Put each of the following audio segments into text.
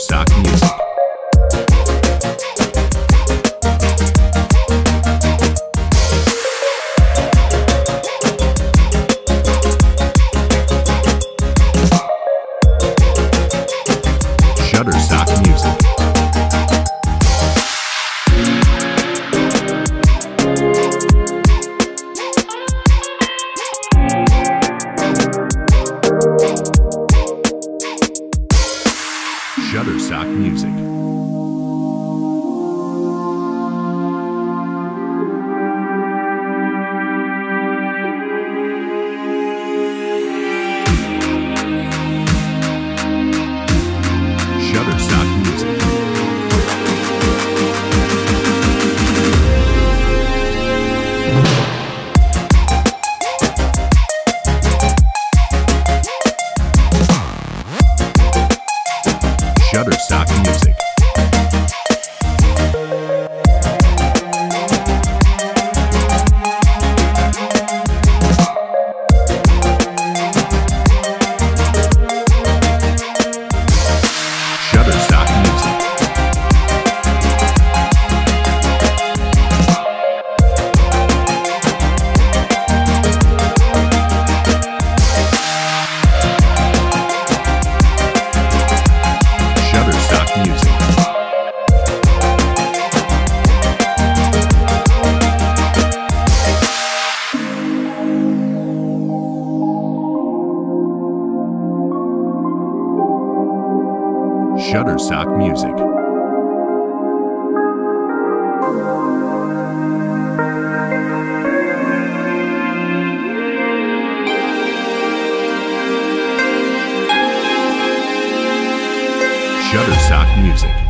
Livestock Music. Music. Shutterstock Music.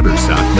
Shutterstock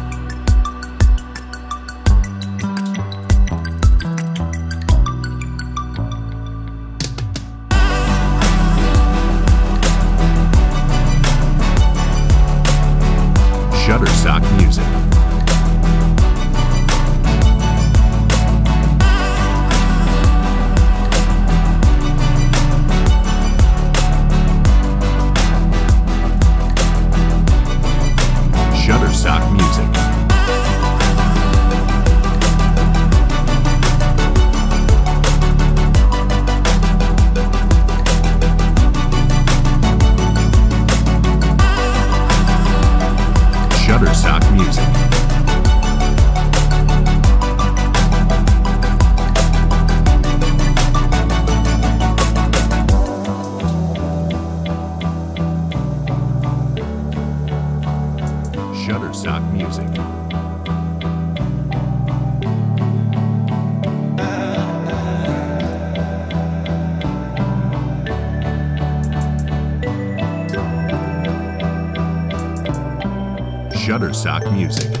Shutterstock Music.